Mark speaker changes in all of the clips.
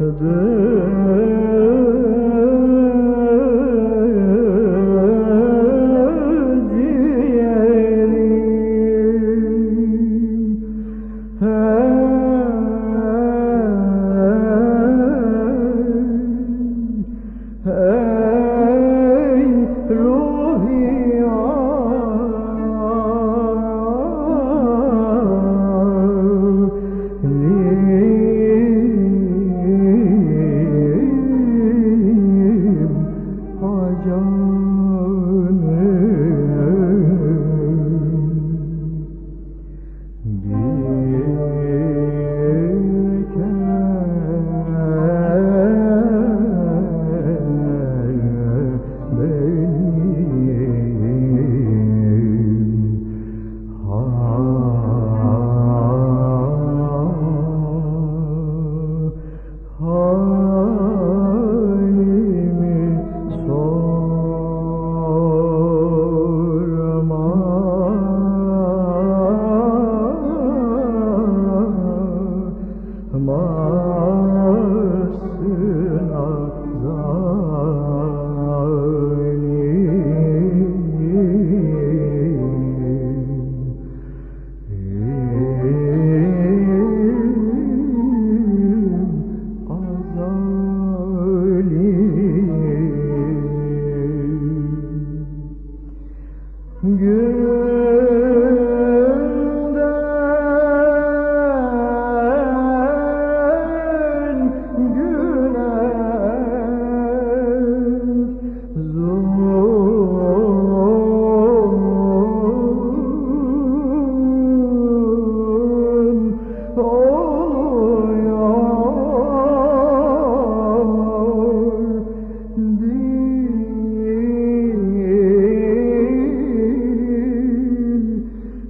Speaker 1: hasret sorma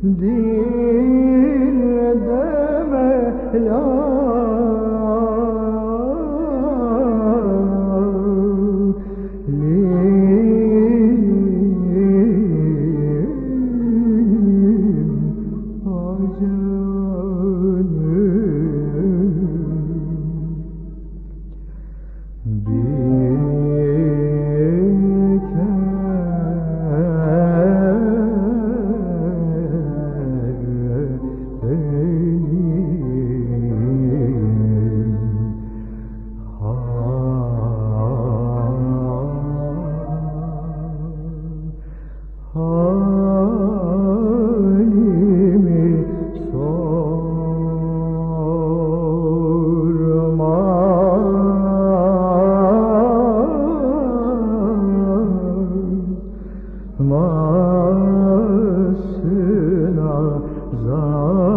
Speaker 1: deme lalim acanım Masına zalim